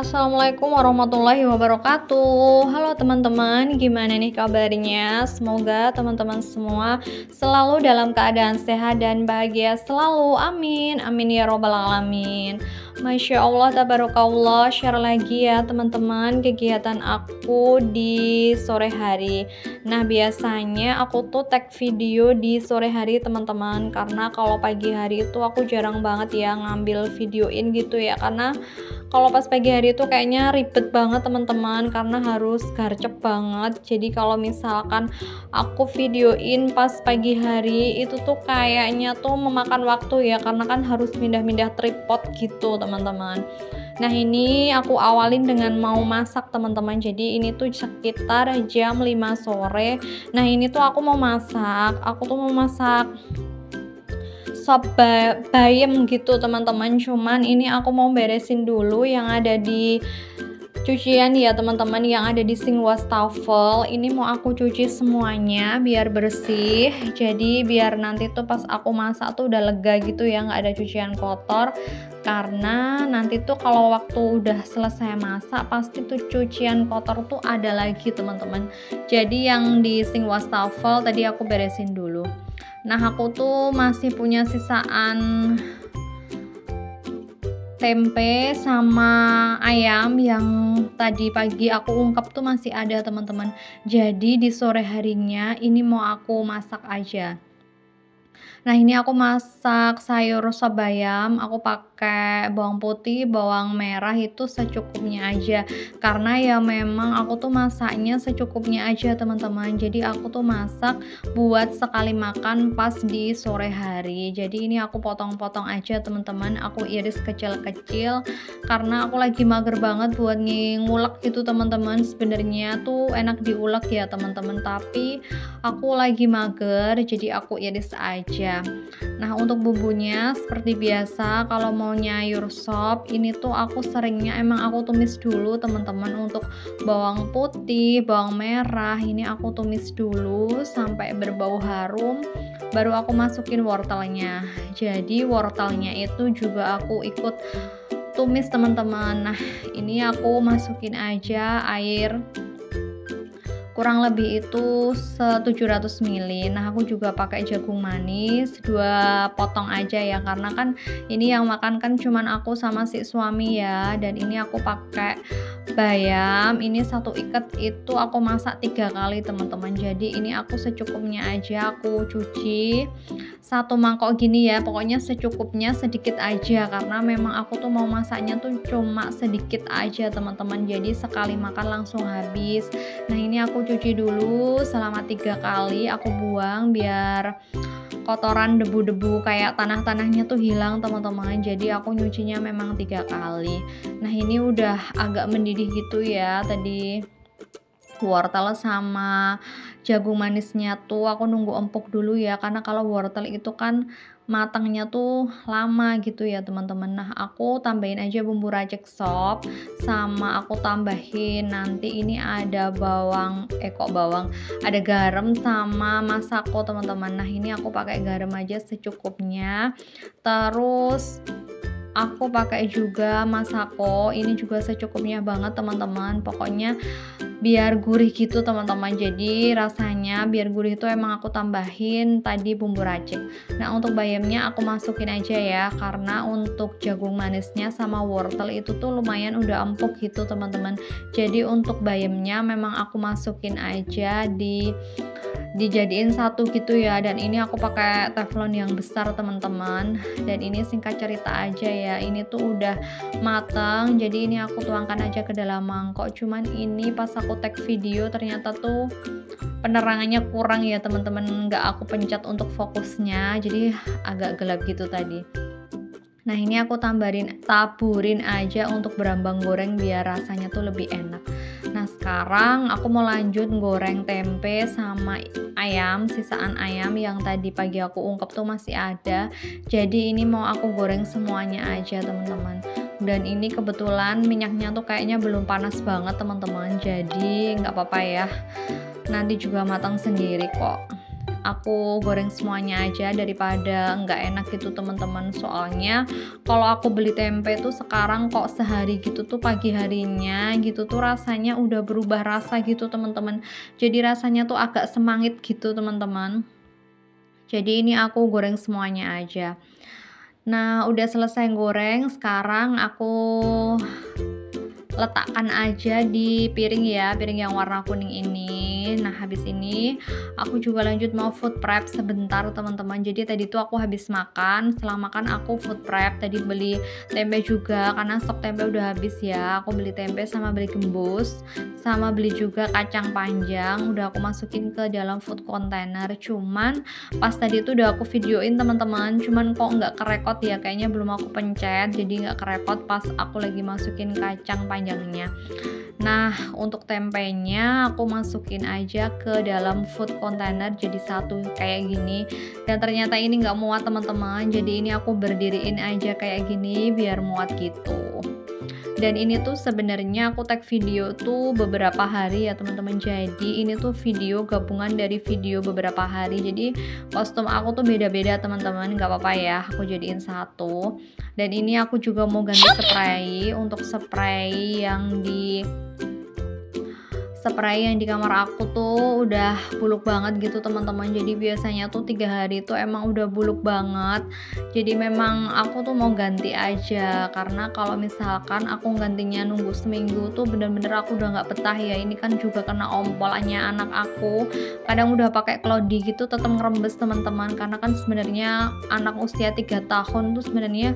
Assalamualaikum warahmatullahi wabarakatuh. Halo teman-teman, gimana nih kabarnya? Semoga teman-teman semua selalu dalam keadaan sehat dan bahagia selalu. Amin, amin ya robbal alamin. Masya Allah, tabarakallah, share lagi ya teman-teman kegiatan aku di sore hari. Nah biasanya aku tuh tag video di sore hari teman-teman. Karena kalau pagi hari itu aku jarang banget ya ngambil videoin gitu ya. Karena kalau pas pagi hari itu kayaknya ribet banget teman-teman Karena harus garcep banget. Jadi kalau misalkan aku videoin pas pagi hari itu tuh kayaknya tuh memakan waktu ya Karena kan harus pindah-pindah tripod gitu teman teman-teman. Nah ini aku awalin dengan mau masak teman-teman. Jadi ini tuh sekitar jam 5 sore. Nah ini tuh aku mau masak. Aku tuh mau masak sop bayam gitu teman-teman. Cuman ini aku mau beresin dulu yang ada di cucian ya teman-teman yang ada di sink wastafel. Ini mau aku cuci semuanya biar bersih. Jadi biar nanti tuh pas aku masak tuh udah lega gitu ya nggak ada cucian kotor. Karena nanti tuh kalau waktu udah selesai masak pasti tuh cucian kotor tuh ada lagi teman-teman. Jadi yang di sink wastafel tadi aku beresin dulu nah aku tuh masih punya sisaan tempe sama ayam yang tadi pagi aku ungkap tuh masih ada teman-teman. Jadi di sore harinya ini mau aku masak aja Nah ini aku masak sayur sop bayam, aku pakai bawang putih, bawang merah itu secukupnya aja. Karena ya memang aku tuh masaknya secukupnya aja teman-teman. Jadi aku tuh masak buat sekali makan pas di sore hari. Jadi ini aku potong-potong aja teman-teman. Aku iris kecil-kecil karena aku lagi mager banget buat ngulek itu teman-teman. Sebenarnya tuh enak diulek ya teman-teman. Tapi aku lagi mager jadi aku iris aja aja nah untuk bumbunya seperti biasa kalau mau nyayur sop ini tuh aku seringnya emang aku tumis dulu teman-teman untuk bawang putih bawang merah ini aku tumis dulu sampai berbau harum baru aku masukin wortelnya. Jadi wortelnya itu juga aku ikut tumis teman-teman. Nah ini aku masukin aja air kurang lebih itu 700 ml nah aku juga pakai jagung manis dua potong aja ya karena kan ini yang makan kan cuman aku sama si suami ya dan ini aku pakai bayam ini satu ikat itu aku masak tiga kali teman-teman. Jadi ini aku secukupnya aja aku cuci. Satu mangkok gini ya pokoknya secukupnya sedikit aja karena memang aku tuh mau masaknya tuh cuma sedikit aja teman-teman. Jadi sekali makan langsung habis. Nah ini aku cuci dulu selama tiga kali aku buang biar kotoran debu-debu kayak tanah-tanahnya tuh hilang teman-teman. Jadi aku nyucinya memang tiga kali. Nah ini udah agak mendidih gitu ya. Tadi wortel sama jagung manisnya tuh aku nunggu empuk dulu ya. Karena kalau wortel itu kan matangnya tuh lama gitu ya teman-teman. Nah aku tambahin aja bumbu racik sop sama aku tambahin nanti ini ada bawang eh kok bawang? Ada garam sama masako teman-teman. Nah ini aku pakai garam aja secukupnya. Terus aku pakai juga masako. Ini juga secukupnya banget teman-teman. Pokoknya biar gurih gitu teman-teman. Jadi rasanya biar gurih itu emang aku tambahin tadi bumbu racik. Nah untuk bayamnya aku masukin aja ya karena untuk jagung manisnya sama wortel itu tuh lumayan udah empuk gitu teman-teman. Jadi untuk bayamnya memang aku masukin aja di dijadiin satu gitu ya. Dan ini aku pakai teflon yang besar teman-teman. Dan ini singkat cerita aja ya. Ini tuh udah matang jadi ini aku tuangkan aja ke dalam mangkok. Cuman ini pas aku tag video ternyata tuh penerangannya kurang ya teman-teman. Nggak aku pencet untuk fokusnya jadi agak gelap gitu tadi Nah ini aku tambahin taburin aja untuk berambang goreng biar rasanya tuh lebih enak. Nah sekarang aku mau lanjut goreng tempe sama ayam, sisaan ayam yang tadi pagi aku ungkep tuh masih ada. Jadi ini mau aku goreng semuanya aja teman-teman. Dan ini kebetulan minyaknya tuh kayaknya belum panas banget teman-teman. Jadi nggak apa-apa ya. Nanti juga matang sendiri kok aku goreng semuanya aja daripada nggak enak gitu teman-teman. Soalnya kalau aku beli tempe tuh sekarang kok sehari gitu tuh pagi harinya gitu tuh rasanya udah berubah rasa gitu teman-teman. Jadi rasanya tuh agak semangit gitu teman-teman. Jadi ini aku goreng semuanya aja. Nah udah selesai goreng sekarang aku letakkan aja di piring ya piring yang warna kuning ini. Nah habis ini aku juga lanjut mau food prep sebentar teman-teman. Jadi tadi tuh aku habis makan. Setelah makan aku food prep. Tadi beli tempe juga karena stok tempe udah habis ya. Aku beli tempe sama beli gembus sama beli juga kacang panjang. Udah aku masukin ke dalam food container. Cuman pas tadi tuh udah aku videoin teman-teman. Cuman kok nggak kerekot ya? Kayaknya belum aku pencet jadi nggak kerekot pas aku lagi masukin kacang panjang panjangnya Nah, untuk tempenya aku masukin aja ke dalam food container jadi satu kayak gini. Dan ternyata ini nggak muat teman-teman. Jadi ini aku berdiriin aja kayak gini biar muat gitu. Dan ini tuh sebenarnya aku tag video tuh beberapa hari ya teman-teman. Jadi ini tuh video gabungan dari video beberapa hari. Jadi kostum aku tuh beda-beda teman-teman. Nggak apa-apa ya, aku jadiin satu dan ini aku juga mau ganti spray untuk spray yang di spray yang di kamar aku tuh udah buluk banget gitu teman-teman. Jadi biasanya tuh tiga hari tuh emang udah buluk banget. Jadi memang aku tuh mau ganti aja. Karena kalau misalkan aku gantinya nunggu seminggu tuh bener-bener aku udah nggak betah ya. Ini kan juga kena ompolannya anak aku. Kadang udah pakai klodi gitu tetap ngerembes teman-teman. Karena kan sebenarnya anak usia 3 tahun tuh sebenarnya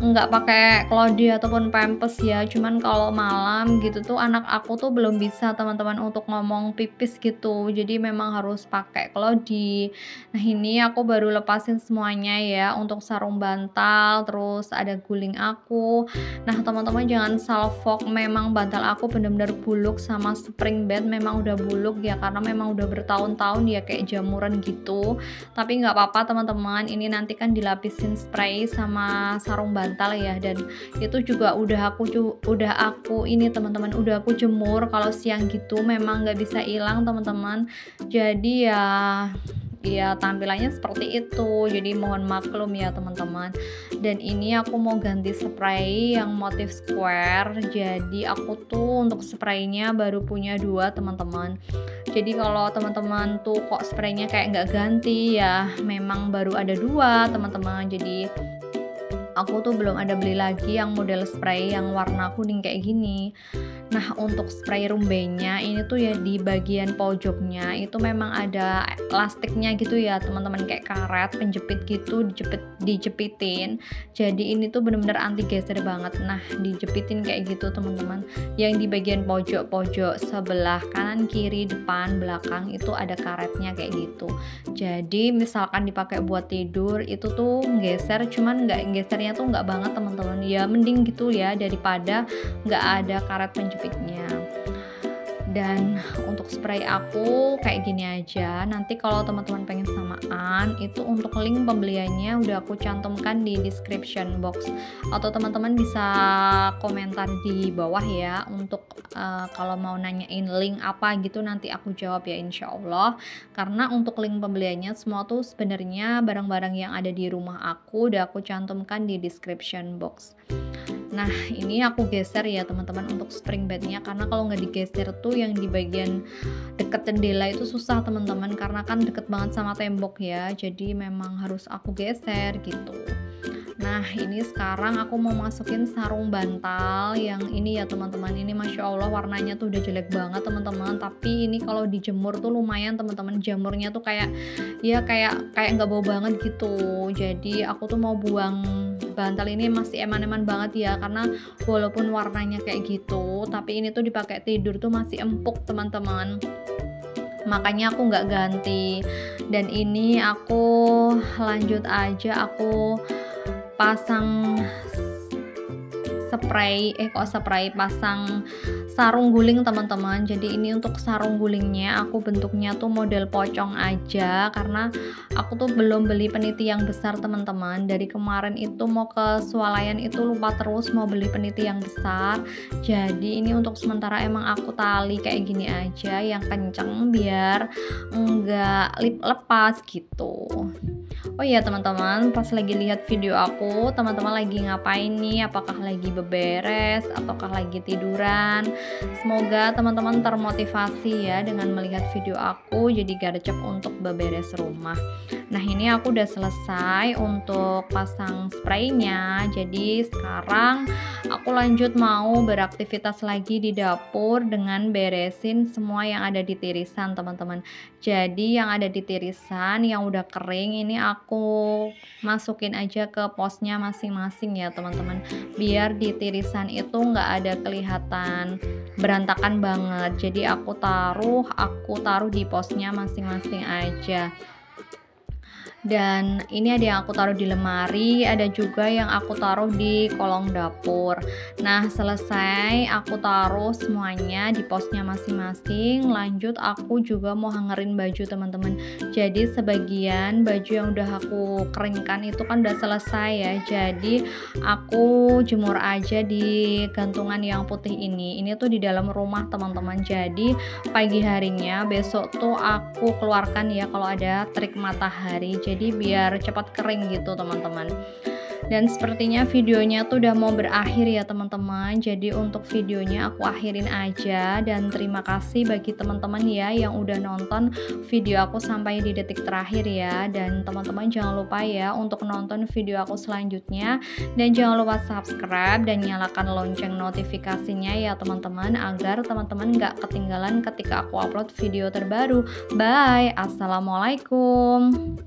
nggak pakai klodi ataupun pampers ya. Cuman kalau malam gitu tuh anak aku tuh belum bisa teman teman-teman untuk ngomong pipis gitu. Jadi memang harus pakai. Klodi nah ini aku baru lepasin semuanya ya untuk sarung bantal terus ada guling aku. Nah teman-teman jangan salfok memang bantal aku benar-benar buluk sama spring bed memang udah buluk ya karena memang udah bertahun-tahun ya kayak jamuran gitu. Tapi nggak apa-apa teman-teman ini nanti kan dilapisin spray sama sarung bantal ya dan itu juga udah aku udah aku ini teman-teman udah aku jemur. Kalau siang gitu itu memang nggak bisa hilang teman-teman. Jadi ya ya tampilannya seperti itu. Jadi mohon maklum ya teman-teman. Dan ini aku mau ganti spray yang motif square. Jadi aku tuh untuk spraynya baru punya dua teman-teman. Jadi kalau teman-teman tuh kok spraynya kayak nggak ganti ya memang baru ada dua teman-teman. Jadi aku tuh belum ada beli lagi yang model spray yang warna kuning kayak gini Nah, untuk spray rumbenya ini tuh ya di bagian pojoknya itu memang ada elastiknya gitu ya, teman-teman kayak karet penjepit gitu dijepit dijepitin. Jadi ini tuh bener-bener anti geser banget. Nah, dijepitin kayak gitu teman-teman. Yang di bagian pojok-pojok sebelah kanan, kiri, depan, belakang itu ada karetnya kayak gitu. Jadi misalkan dipakai buat tidur itu tuh geser cuman nggak gesernya tuh nggak banget teman-teman. Ya mending gitu ya daripada nggak ada karet penjepit topiknya dan untuk spray aku kayak gini aja. Nanti kalau teman-teman pengen samaan itu untuk link pembeliannya udah aku cantumkan di description box. Atau teman-teman bisa komentar di bawah ya untuk uh, kalau mau nanyain link apa gitu nanti aku jawab ya insya Allah. Karena untuk link pembeliannya semua tuh sebenarnya barang-barang yang ada di rumah aku udah aku cantumkan di description box Nah ini aku geser ya teman-teman untuk spring bednya karena kalau nggak digeser tuh yang di bagian deket jendela itu susah teman-teman karena kan deket banget sama tembok ya jadi memang harus aku geser gitu. Nah, ini sekarang aku mau masukin sarung bantal yang ini ya teman-teman. Ini Masya Allah warnanya tuh udah jelek banget teman-teman. Tapi ini kalau dijemur tuh lumayan teman-teman. Jamurnya tuh kayak ya kayak kayak nggak bau banget gitu. Jadi aku tuh mau buang bantal ini masih eman-eman banget ya karena walaupun warnanya kayak gitu, tapi ini tuh dipakai tidur tuh masih empuk teman-teman. Makanya aku nggak ganti. Dan ini aku lanjut aja aku pasang spray eh kok spray? Pasang sarung guling teman-teman. Jadi ini untuk sarung gulingnya aku bentuknya tuh model pocong aja karena aku tuh belum beli peniti yang besar teman-teman. Dari kemarin itu mau ke swalayan itu lupa terus mau beli peniti yang besar. Jadi ini untuk sementara emang aku tali kayak gini aja yang kenceng biar enggak lepas gitu Oh iya teman-teman, pas lagi lihat video aku, teman-teman lagi ngapain nih? Apakah lagi beberes ataukah lagi tiduran? Semoga teman-teman termotivasi ya dengan melihat video aku jadi gercep untuk beberes rumah. Nah, ini aku udah selesai untuk pasang spraynya. Jadi sekarang aku lanjut mau beraktivitas lagi di dapur dengan beresin semua yang ada di tirisan, teman-teman. Jadi yang ada di tirisan yang udah kering ini aku masukin aja ke posnya masing-masing ya teman-teman biar di tirisan itu nggak ada kelihatan berantakan banget jadi aku taruh aku taruh di posnya masing-masing aja dan ini ada yang aku taruh di lemari ada juga yang aku taruh di kolong dapur. Nah selesai aku taruh semuanya di posnya masing-masing. Lanjut aku juga mau hangerin baju teman-teman. Jadi sebagian baju yang udah aku keringkan itu kan udah selesai ya. Jadi aku jemur aja di gantungan yang putih ini. Ini tuh di dalam rumah teman-teman. Jadi pagi harinya besok tuh aku keluarkan ya kalau ada trik matahari jadi biar cepat kering gitu teman-teman. Dan sepertinya videonya tuh udah mau berakhir ya teman-teman. Jadi untuk videonya aku akhirin aja. Dan terima kasih bagi teman-teman ya yang udah nonton video aku sampai di detik terakhir ya. Dan teman-teman jangan lupa ya untuk nonton video aku selanjutnya. Dan jangan lupa subscribe dan nyalakan lonceng notifikasinya ya teman-teman agar teman-teman gak ketinggalan ketika aku upload video terbaru. Bye assalamualaikum